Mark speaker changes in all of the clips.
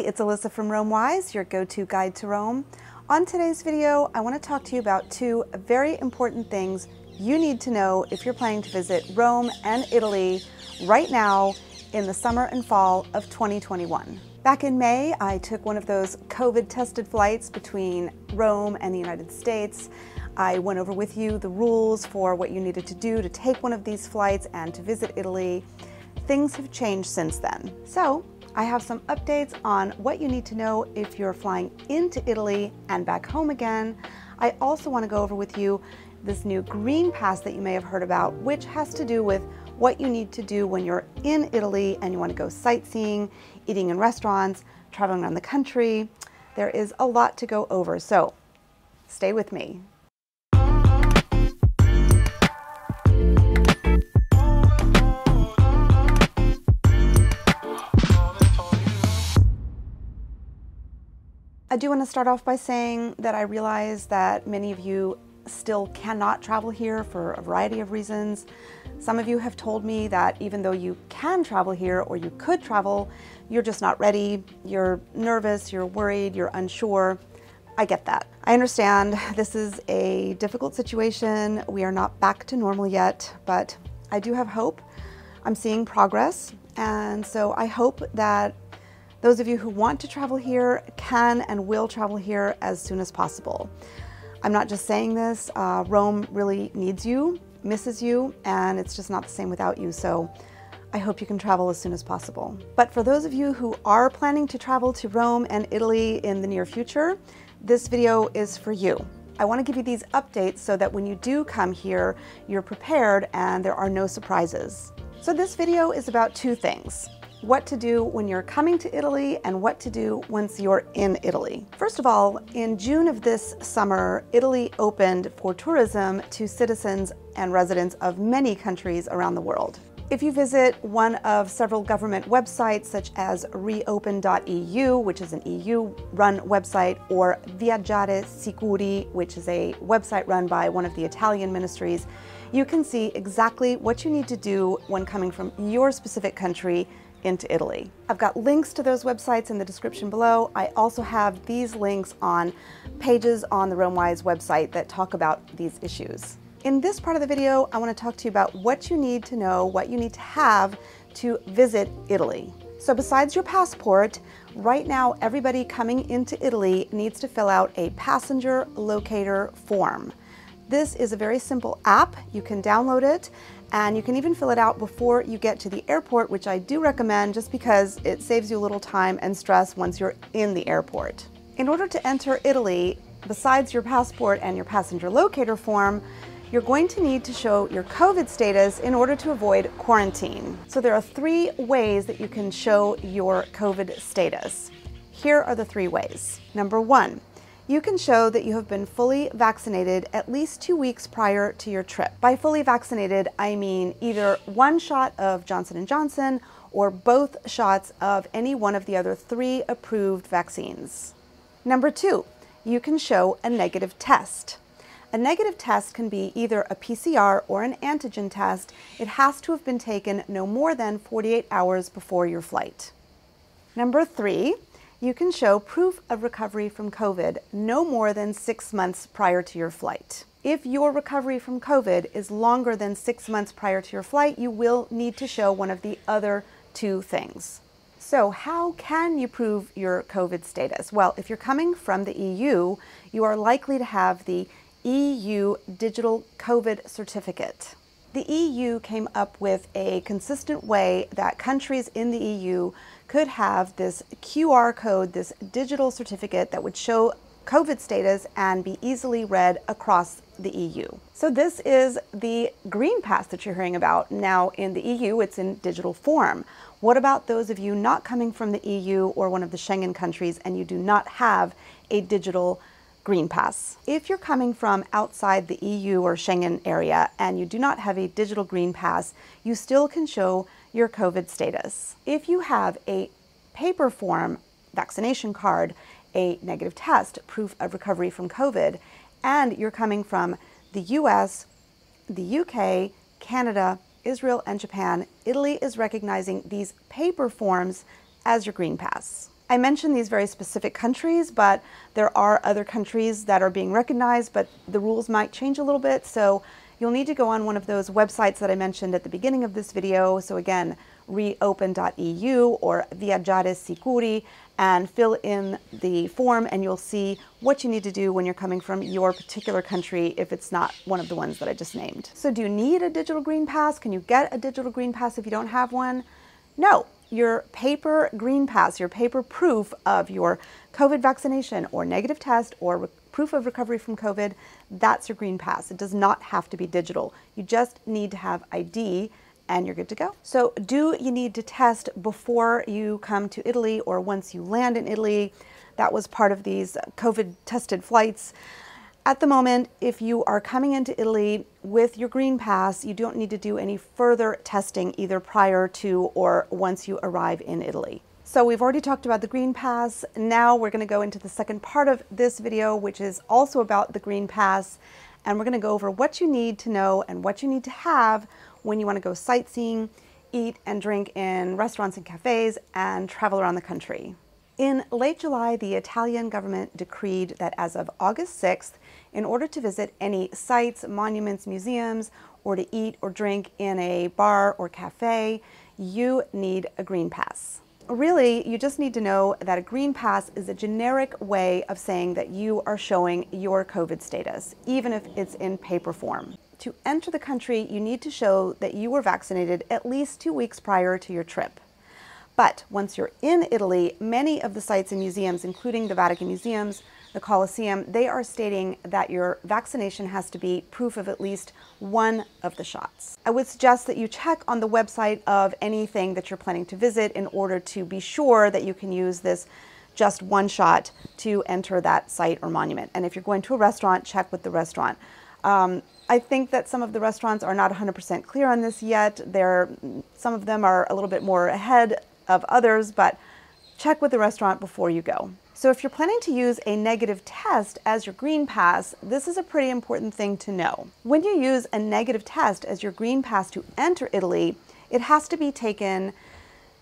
Speaker 1: It's Alyssa from Rome Wise, your go-to guide to Rome. On today's video, I want to talk to you about two very important things you need to know if you're planning to visit Rome and Italy right now in the summer and fall of 2021. Back in May, I took one of those COVID-tested flights between Rome and the United States. I went over with you the rules for what you needed to do to take one of these flights and to visit Italy. Things have changed since then. So I have some updates on what you need to know if you're flying into Italy and back home again. I also want to go over with you this new Green Pass that you may have heard about, which has to do with what you need to do when you're in Italy and you want to go sightseeing, eating in restaurants, traveling around the country. There is a lot to go over, so stay with me. Do want to start off by saying that I realize that many of you still cannot travel here for a variety of reasons. Some of you have told me that even though you can travel here or you could travel, you're just not ready, you're nervous, you're worried, you're unsure. I get that. I understand this is a difficult situation. We are not back to normal yet, but I do have hope. I'm seeing progress, and so I hope that those of you who want to travel here can and will travel here as soon as possible. I'm not just saying this, uh, Rome really needs you, misses you, and it's just not the same without you. So I hope you can travel as soon as possible. But for those of you who are planning to travel to Rome and Italy in the near future, this video is for you. I want to give you these updates so that when you do come here, you're prepared and there are no surprises. So this video is about two things what to do when you're coming to Italy and what to do once you're in Italy. First of all, in June of this summer, Italy opened for tourism to citizens and residents of many countries around the world. If you visit one of several government websites such as reopen.eu, which is an EU-run website, or Viaggiare Sicuri, which is a website run by one of the Italian ministries, you can see exactly what you need to do when coming from your specific country into Italy. I've got links to those websites in the description below. I also have these links on pages on the RomeWise website that talk about these issues. In this part of the video, I want to talk to you about what you need to know, what you need to have to visit Italy. So besides your passport, right now everybody coming into Italy needs to fill out a passenger locator form. This is a very simple app. You can download it and you can even fill it out before you get to the airport, which I do recommend just because it saves you a little time and stress once you're in the airport. In order to enter Italy, besides your passport and your passenger locator form, you're going to need to show your COVID status in order to avoid quarantine. So there are three ways that you can show your COVID status. Here are the three ways. Number one, you can show that you have been fully vaccinated at least two weeks prior to your trip. By fully vaccinated, I mean either one shot of Johnson & Johnson or both shots of any one of the other three approved vaccines. Number two, you can show a negative test. A negative test can be either a PCR or an antigen test. It has to have been taken no more than 48 hours before your flight. Number three, you can show proof of recovery from COVID no more than six months prior to your flight. If your recovery from COVID is longer than six months prior to your flight, you will need to show one of the other two things. So, how can you prove your COVID status? Well, if you're coming from the EU, you are likely to have the EU Digital COVID Certificate. The EU came up with a consistent way that countries in the EU could have this QR code, this digital certificate that would show COVID status and be easily read across the EU. So this is the Green Pass that you're hearing about. Now in the EU, it's in digital form. What about those of you not coming from the EU or one of the Schengen countries and you do not have a digital Green Pass? If you're coming from outside the EU or Schengen area and you do not have a digital Green Pass, you still can show your COVID status. If you have a paper form vaccination card, a negative test, proof of recovery from COVID, and you're coming from the US, the UK, Canada, Israel, and Japan, Italy is recognizing these paper forms as your Green Pass. I mentioned these very specific countries, but there are other countries that are being recognized, but the rules might change a little bit. So you'll need to go on one of those websites that I mentioned at the beginning of this video. So again, reopen.eu or Viaggiare Sicuri and fill in the form and you'll see what you need to do when you're coming from your particular country if it's not one of the ones that I just named. So do you need a digital green pass? Can you get a digital green pass if you don't have one? No, your paper green pass, your paper proof of your COVID vaccination or negative test or proof of recovery from COVID, that's your green pass. It does not have to be digital. You just need to have ID and you're good to go. So do you need to test before you come to Italy or once you land in Italy? That was part of these COVID tested flights. At the moment, if you are coming into Italy with your green pass, you don't need to do any further testing either prior to or once you arrive in Italy. So we've already talked about the green pass. Now we're going to go into the second part of this video, which is also about the green pass. And we're going to go over what you need to know and what you need to have when you want to go sightseeing, eat and drink in restaurants and cafes, and travel around the country. In late July, the Italian government decreed that as of August 6th, in order to visit any sites, monuments, museums, or to eat or drink in a bar or cafe, you need a green pass. Really, you just need to know that a green pass is a generic way of saying that you are showing your COVID status, even if it's in paper form. To enter the country, you need to show that you were vaccinated at least two weeks prior to your trip. But once you're in Italy, many of the sites and museums, including the Vatican Museums, the Colosseum, they are stating that your vaccination has to be proof of at least one of the shots. I would suggest that you check on the website of anything that you're planning to visit in order to be sure that you can use this just one shot to enter that site or monument. And if you're going to a restaurant, check with the restaurant. Um, I think that some of the restaurants are not 100% clear on this yet. They're, some of them are a little bit more ahead of others, but check with the restaurant before you go. So if you're planning to use a negative test as your green pass, this is a pretty important thing to know. When you use a negative test as your green pass to enter Italy, it has to be taken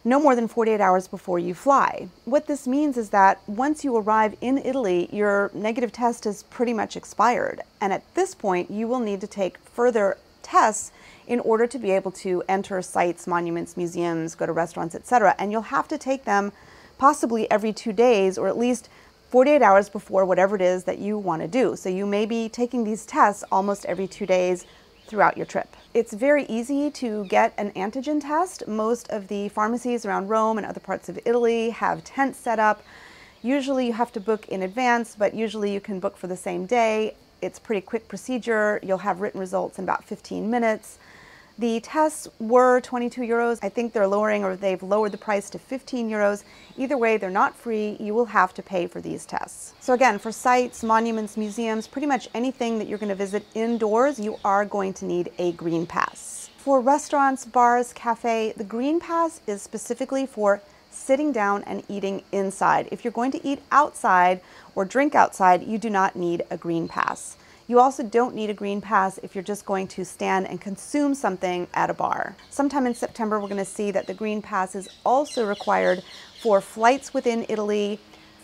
Speaker 1: no more than 48 hours before you fly. What this means is that once you arrive in Italy, your negative test is pretty much expired. And at this point, you will need to take further tests in order to be able to enter sites, monuments, museums, go to restaurants, etc. And you'll have to take them possibly every two days or at least 48 hours before whatever it is that you want to do. So you may be taking these tests almost every two days throughout your trip. It's very easy to get an antigen test. Most of the pharmacies around Rome and other parts of Italy have tents set up. Usually you have to book in advance, but usually you can book for the same day. It's pretty quick procedure. You'll have written results in about 15 minutes. The tests were 22 euros. I think they're lowering or they've lowered the price to 15 euros. Either way, they're not free. You will have to pay for these tests. So again, for sites, monuments, museums, pretty much anything that you're going to visit indoors, you are going to need a green pass. For restaurants, bars, cafe, the green pass is specifically for sitting down and eating inside. If you're going to eat outside or drink outside, you do not need a green pass. You also don't need a green pass if you're just going to stand and consume something at a bar. Sometime in September, we're going to see that the green pass is also required for flights within Italy,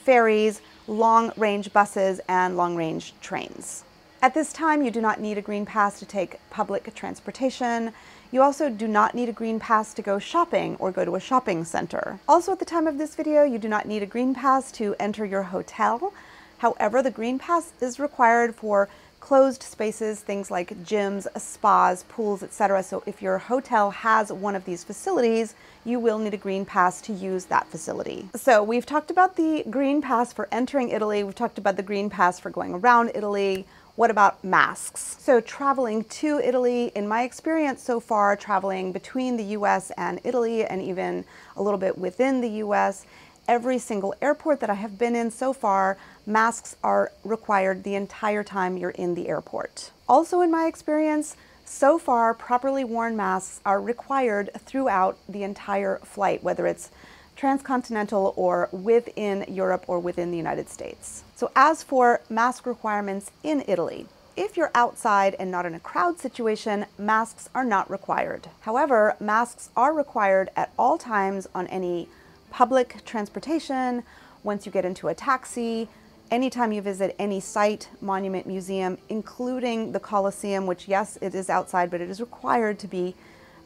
Speaker 1: ferries, long range buses, and long range trains. At this time, you do not need a green pass to take public transportation. You also do not need a green pass to go shopping or go to a shopping center. Also at the time of this video, you do not need a green pass to enter your hotel. However, the green pass is required for closed spaces, things like gyms, spas, pools, etc. So if your hotel has one of these facilities, you will need a green pass to use that facility. So we've talked about the green pass for entering Italy. We've talked about the green pass for going around Italy. What about masks? So traveling to Italy, in my experience so far, traveling between the US and Italy and even a little bit within the US, every single airport that I have been in so far, masks are required the entire time you're in the airport. Also in my experience, so far properly worn masks are required throughout the entire flight, whether it's transcontinental or within Europe or within the United States. So as for mask requirements in Italy, if you're outside and not in a crowd situation, masks are not required. However, masks are required at all times on any public transportation, once you get into a taxi, anytime you visit any site, monument, museum, including the Colosseum, which yes, it is outside, but it is required to be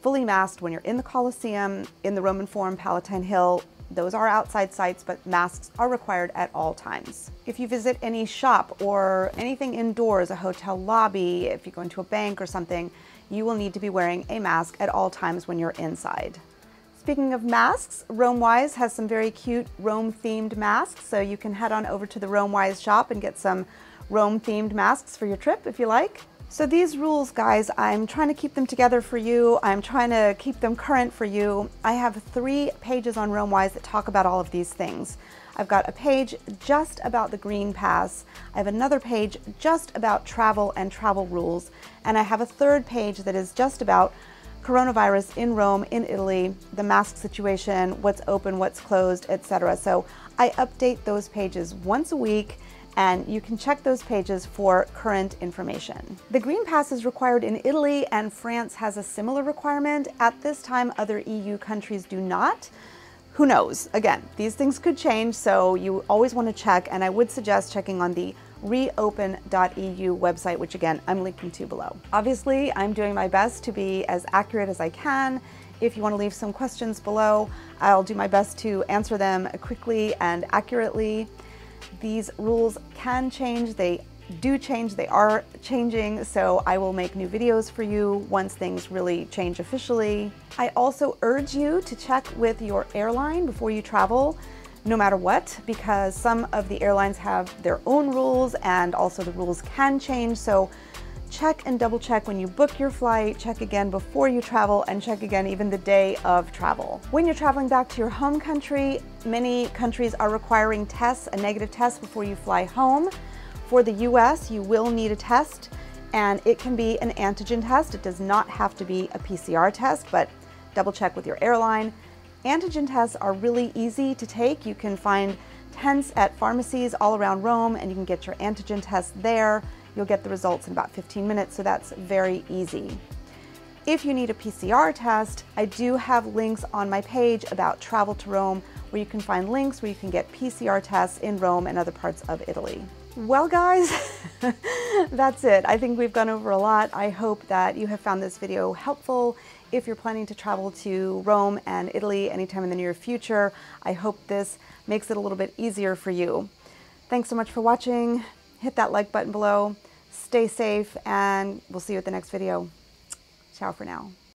Speaker 1: fully masked when you're in the Colosseum, in the Roman Forum, Palatine Hill. Those are outside sites, but masks are required at all times. If you visit any shop or anything indoors, a hotel lobby, if you go into a bank or something, you will need to be wearing a mask at all times when you're inside. Speaking of masks, RomeWise has some very cute Rome themed masks, so you can head on over to the RomeWise shop and get some Rome themed masks for your trip if you like. So these rules, guys, I'm trying to keep them together for you. I'm trying to keep them current for you. I have three pages on RomeWise that talk about all of these things. I've got a page just about the Green Pass. I have another page just about travel and travel rules. And I have a third page that is just about coronavirus in Rome, in Italy, the mask situation, what's open, what's closed, etc. So I update those pages once a week and you can check those pages for current information. The Green Pass is required in Italy and France has a similar requirement. At this time, other EU countries do not. Who knows? Again, these things could change, so you always want to check, and I would suggest checking on the reopen.eu website, which again, I'm linking to below. Obviously, I'm doing my best to be as accurate as I can. If you want to leave some questions below, I'll do my best to answer them quickly and accurately. These rules can change. They do change, they are changing, so I will make new videos for you once things really change officially. I also urge you to check with your airline before you travel no matter what, because some of the airlines have their own rules and also the rules can change. So check and double check when you book your flight, check again before you travel, and check again even the day of travel. When you're traveling back to your home country, many countries are requiring tests, a negative test before you fly home. For the US, you will need a test, and it can be an antigen test. It does not have to be a PCR test, but double check with your airline. Antigen tests are really easy to take. You can find tents at pharmacies all around Rome and you can get your antigen test there. You'll get the results in about 15 minutes, so that's very easy. If you need a PCR test, I do have links on my page about travel to Rome where you can find links where you can get PCR tests in Rome and other parts of Italy. Well guys, that's it. I think we've gone over a lot. I hope that you have found this video helpful if you're planning to travel to Rome and Italy anytime in the near future. I hope this makes it a little bit easier for you. Thanks so much for watching. Hit that like button below. Stay safe and we'll see you at the next video. Ciao for now.